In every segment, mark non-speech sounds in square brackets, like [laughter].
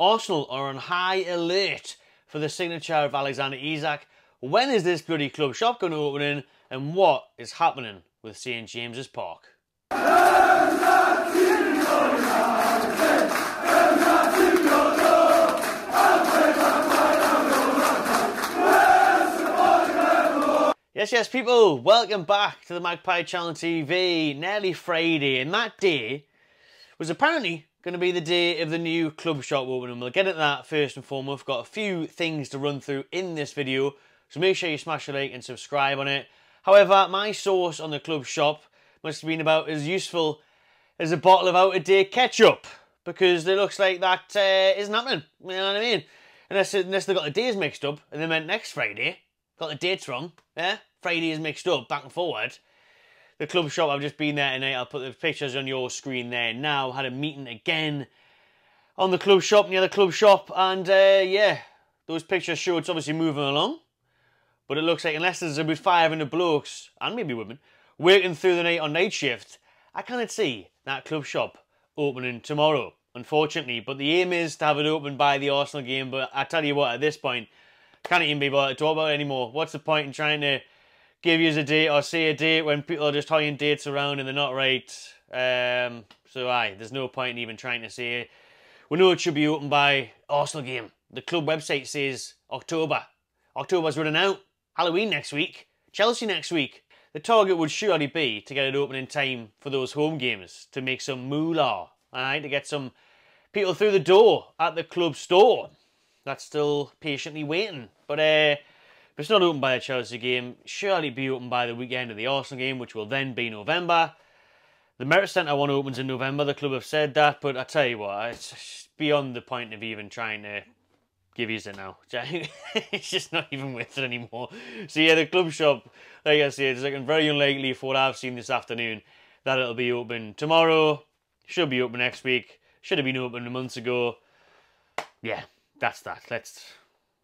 Arsenal are on high alert for the signature of Alexander Isak. When is this bloody club shop going to open in? And what is happening with St James's Park? Yes, yes, people, welcome back to the Magpie Channel TV. Nearly Friday, and that day was apparently going to be the day of the new club shop opening. We'll get into that first and foremost. We've got a few things to run through in this video, so make sure you smash a like and subscribe on it. However, my source on the club shop must have been about as useful as a bottle of out-of-date ketchup, because it looks like that uh, not happening. You know what I mean? Unless, unless they got the days mixed up, and they meant next Friday. Got the dates wrong, yeah? Friday is mixed up, back and forward. The club shop, I've just been there tonight. I'll put the pictures on your screen there now. Had a meeting again on the club shop, near the club shop. And uh, yeah, those pictures show it's obviously moving along. But it looks like unless there's about 500 blokes, and maybe women, working through the night on night shift, I cannot see that club shop opening tomorrow, unfortunately. But the aim is to have it open by the Arsenal game. But I tell you what, at this point, can't even be bothered to talk about it anymore. What's the point in trying to give you a date or say a date when people are just toying dates around and they're not right? Um, so aye, there's no point in even trying to say it. We know it should be open by Arsenal game. The club website says October. October's running out. Halloween next week. Chelsea next week. The target would surely be to get it open in time for those home games, to make some moolah, alright, to get some people through the door at the club store. That's still patiently waiting. But uh, it's not open by the Chelsea game, surely be open by the weekend of the Arsenal game, which will then be November. The Metrocentre one opens in November. The club have said that, but I tell you what, it's beyond the point of even trying to give you it now. [laughs] it's just not even worth it anymore. So yeah, the club shop, like I said, it's looking very unlikely for what I've seen this afternoon that it'll be open tomorrow. Should be open next week. Should have been open months ago. Yeah, that's that. Let's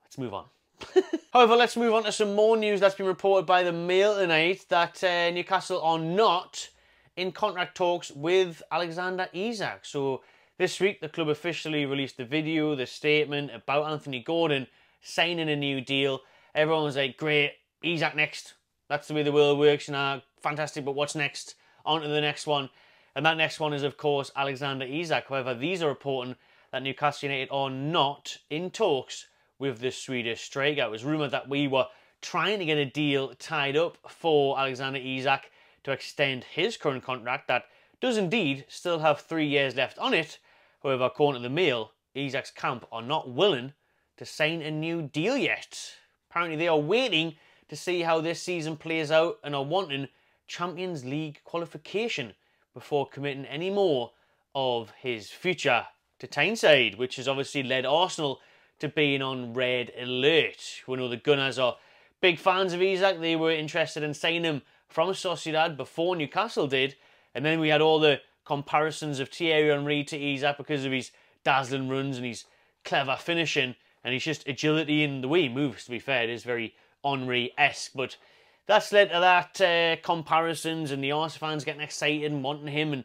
let's move on. [laughs] However, let's move on to some more news that's been reported by the Mail tonight that uh, Newcastle are not in contract talks with Alexander Isak. So this week, the club officially released the video, the statement about Anthony Gordon signing a new deal. Everyone was like, great, Isak next. That's the way the world works, know, fantastic, but what's next? On to the next one. And that next one is, of course, Alexander Isak. However, these are reporting that Newcastle United are not in talks with the Swedish striker. It was rumoured that we were trying to get a deal tied up for Alexander Isak to extend his current contract that does indeed still have three years left on it. However, according to the Mail, Isak's camp are not willing to sign a new deal yet. Apparently, they are waiting to see how this season plays out and are wanting Champions League qualification before committing any more of his future to Tyneside, which has obviously led Arsenal to being on red alert. We know the Gunners are big fans of Isak. They were interested in signing him from Sociedad before Newcastle did. And then we had all the comparisons of Thierry Henry to Isak because of his dazzling runs and his clever finishing and he's just agility in the way he moves, to be fair. It is very Henry-esque, but that's led to that uh, comparisons and the Arsenal fans getting excited and wanting him and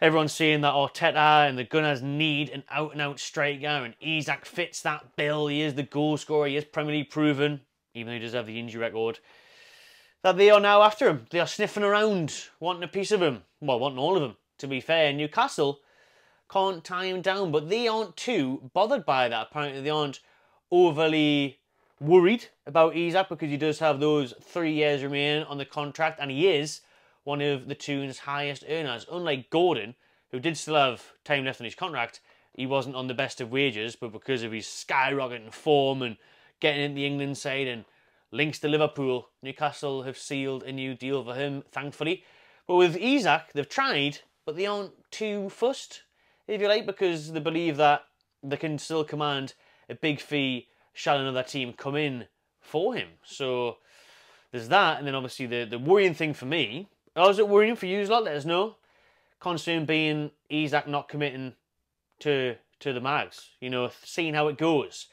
Everyone's saying that Arteta and the Gunners need an out-and-out striker, and Isak fits that bill. He is the goal scorer. He is Premier League proven, even though he does have the injury record. That they are now after him. They are sniffing around, wanting a piece of him. Well, wanting all of him, to be fair. Newcastle can't tie him down, but they aren't too bothered by that. Apparently, they aren't overly worried about Isak because he does have those three years remaining on the contract, and he is one of the Toon's highest earners. Unlike Gordon, who did still have time left on his contract, he wasn't on the best of wages, but because of his skyrocketing form and getting in the England side and links to Liverpool, Newcastle have sealed a new deal for him, thankfully. But with Isak, they've tried, but they aren't too fussed, if you like, because they believe that they can still command a big fee shall another team come in for him. So there's that, and then obviously the, the worrying thing for me Oh, is it worrying for you lot? Let us know. Concern being Isak not committing to to the mags. You know, seeing how it goes.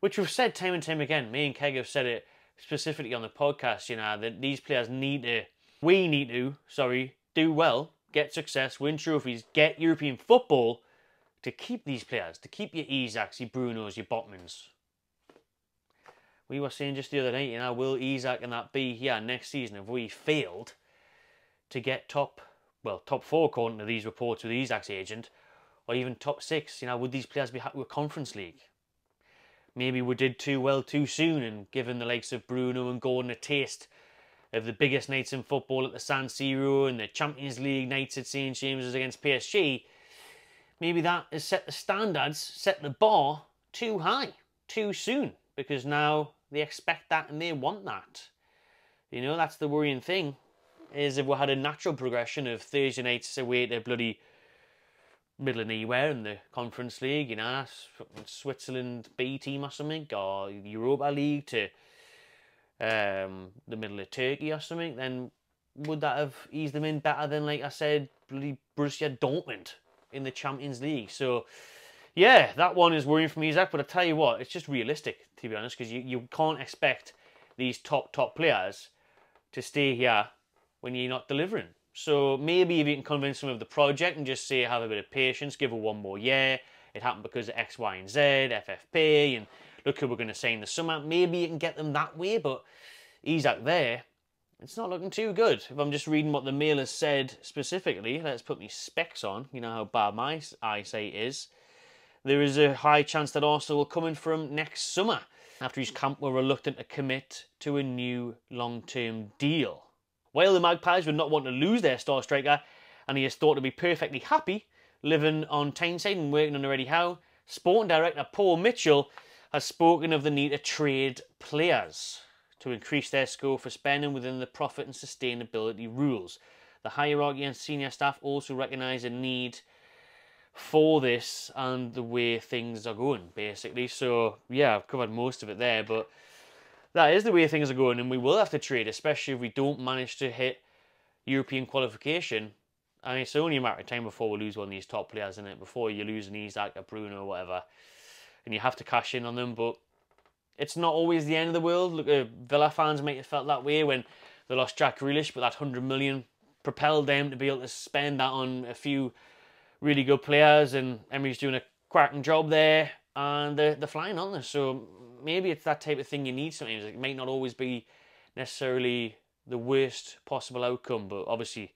Which we've said time and time again. Me and Keg have said it specifically on the podcast, you know, that these players need to, we need to, sorry, do well, get success, win trophies, get European football to keep these players, to keep your Isaks, your Brunos, your Botmans. We were saying just the other night, you know, will Isak and that be here next season if we failed to get top, well, top four according to these reports with Isak's agent, or even top six? You know, would these players be happy with Conference League? Maybe we did too well too soon and given the likes of Bruno and Gordon a taste of the biggest nights in football at the San Siro and the Champions League nights at St James's against PSG, maybe that has set the standards, set the bar too high, too soon, because now they expect that and they want that. You know, that's the worrying thing, is if we had a natural progression of Thursday nights away to bloody middle of nowhere in the Conference League, you know, Switzerland B team or something, or Europa League to um, the middle of Turkey or something, then would that have eased them in better than, like I said, bloody Borussia Dortmund in the Champions League? So, yeah, that one is worrying for me, Zach. But I tell you what, it's just realistic, to be honest, because you, you can't expect these top, top players to stay here when you're not delivering. So maybe if you can convince them of the project and just say, have a bit of patience, give her one more year. It happened because of X, Y, and Z, FFP, and look who we're going to sign in the summer. Maybe you can get them that way, but he's out there, it's not looking too good. If I'm just reading what the Mail has said specifically, let's put me specs on. You know how bad my eyesight is. There is a high chance that Arsenal will come in from next summer after his camp were reluctant to commit to a new long-term deal. While the Magpies would not want to lose their star striker, and he is thought to be perfectly happy living on Tyneside and working on Eddie Howe, Sporting Director Paul Mitchell has spoken of the need to trade players to increase their score for spending within the profit and sustainability rules. The hierarchy and senior staff also recognise a need for this and the way things are going, basically. So, yeah, I've covered most of it there, but that is the way things are going, and we will have to trade, especially if we don't manage to hit European qualification. I mean, it's only a matter of time before we lose one of these top players, in it? Before you lose an Isak, a Bruno, or whatever and you have to cash in on them. But it's not always the end of the world. Look, uh, Villa fans might have felt that way when they lost Jack Grealish, but that hundred million propelled them to be able to spend that on a few really good players, and Emery's doing a cracking job there, and they're, they're flying on this. So maybe it's that type of thing you need sometimes. It might not always be necessarily the worst possible outcome, but obviously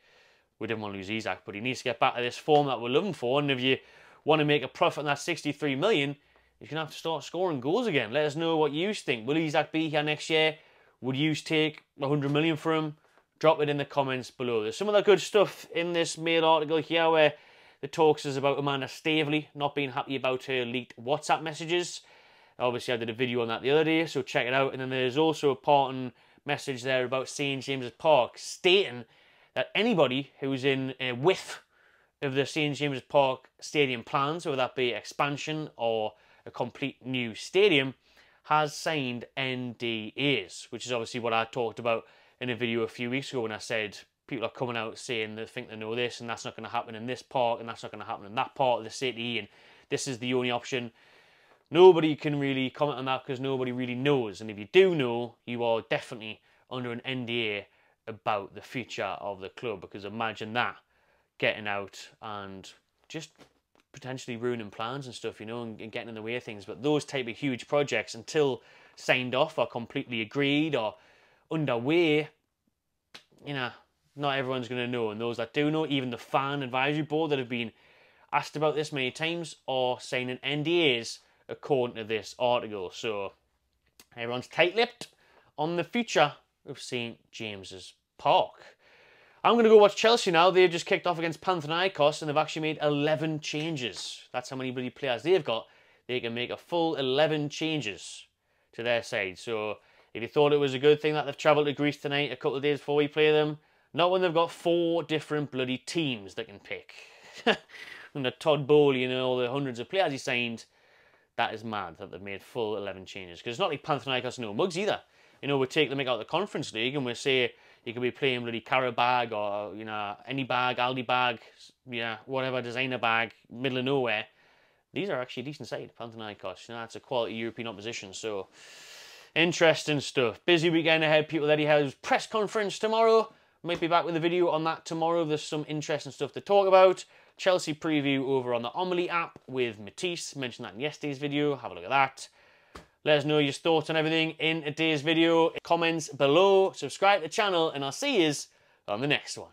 we didn't want to lose Isak, but he needs to get back to this form that we're looking for. And if you want to make a profit on that 63 million, going to have to start scoring goals again. Let us know what you think. Will Isak be here next year? Would you take 100 million for him? Drop it in the comments below. There's some of the good stuff in this mail article here where the talks is about Amanda Staveley not being happy about her leaked WhatsApp messages. Obviously, I did a video on that the other day, so check it out. And then there's also a parting message there about St James's Park stating that anybody who's in a whiff of the St James's Park stadium plans, whether that be expansion or a complete new stadium, has signed NDAs, which is obviously what I talked about in a video a few weeks ago when I said people are coming out saying they think they know this and that's not going to happen in this park and that's not going to happen in that part of the city and this is the only option. Nobody can really comment on that because nobody really knows. And if you do know, you are definitely under an NDA about the future of the club because imagine that getting out and just potentially ruining plans and stuff, you know, and, and getting in the way of things. But those type of huge projects, until signed off or completely agreed or underway, you know, not everyone's going to know. And those that do know, even the fan advisory board that have been asked about this many times, are signing NDAs according to this article. So everyone's tight-lipped on the future of St James's Park. I'm going to go watch Chelsea now. They've just kicked off against Panathinaikos and they've actually made 11 changes. That's how many bloody players they've got. They can make a full 11 changes to their side. So if you thought it was a good thing that they've travelled to Greece tonight a couple of days before we play them, not when they've got four different bloody teams they can pick. [laughs] and the Todd Boehly and all the hundreds of players he signed, that is mad that they've made full 11 changes. Because it's not like Panathinaikos no mugs either. You know, we take them out of the Conference League and we say you could be playing bloody Qarabag or, you know, any bag, Aldi bag, you know, whatever designer bag, middle of nowhere. These are actually decent side, Panathinaikos. You know, it's a quality European opposition. So, interesting stuff. Busy weekend ahead. People Eddie Howe's press conference tomorrow. Might be back with a video on that tomorrow. There's some interesting stuff to talk about. Chelsea preview over on the Omely app with Matisse. Mentioned that in yesterday's video. Have a look at that. Let us know your thoughts on everything in today's video. Comments below. Subscribe to the channel and I'll see you on the next one.